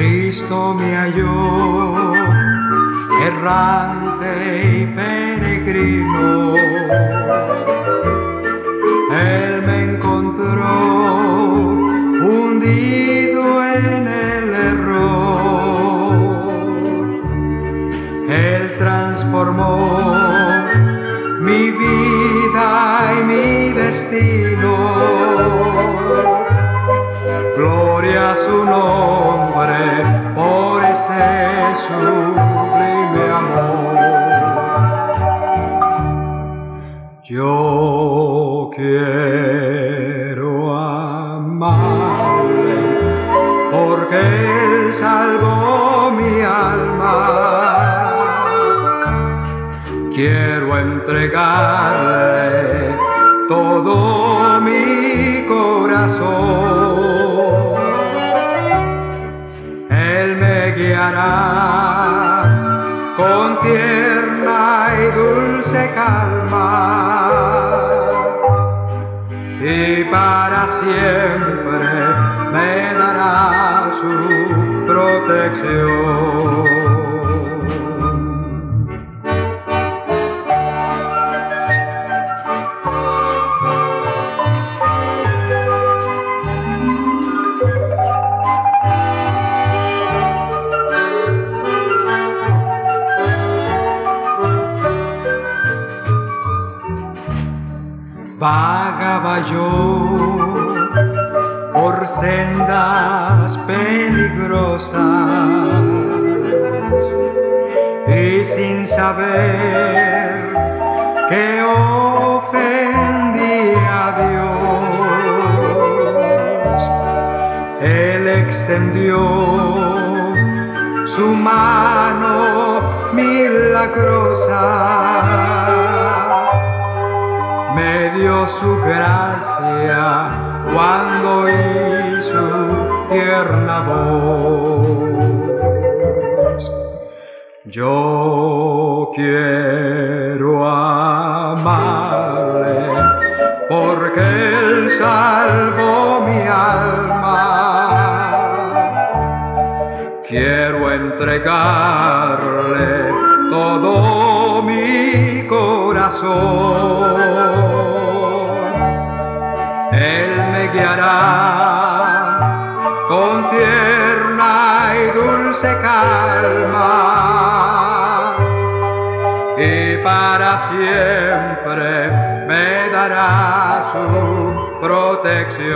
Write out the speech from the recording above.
Cristo me halló, errante y peregrino. Él me encontró hundido en el error. Él transformó mi vida y mi destino. Gloria a su nombre sublime amor. Yo quiero amarle porque Él salvó mi alma. Quiero entregarle todo mi corazón. Él me guiará Y para siempre me dará su protección. Vagaba yo por sendas peligrosas y sin saber que ofendía a Dios, Él extendió su mano milagrosa dio su gracia cuando su tierna voz. Yo quiero amarle porque Él salvó mi alma. Quiero entregarle todo mi corazón. Él me guiará con tierna y dulce calma y para siempre me dará su protección.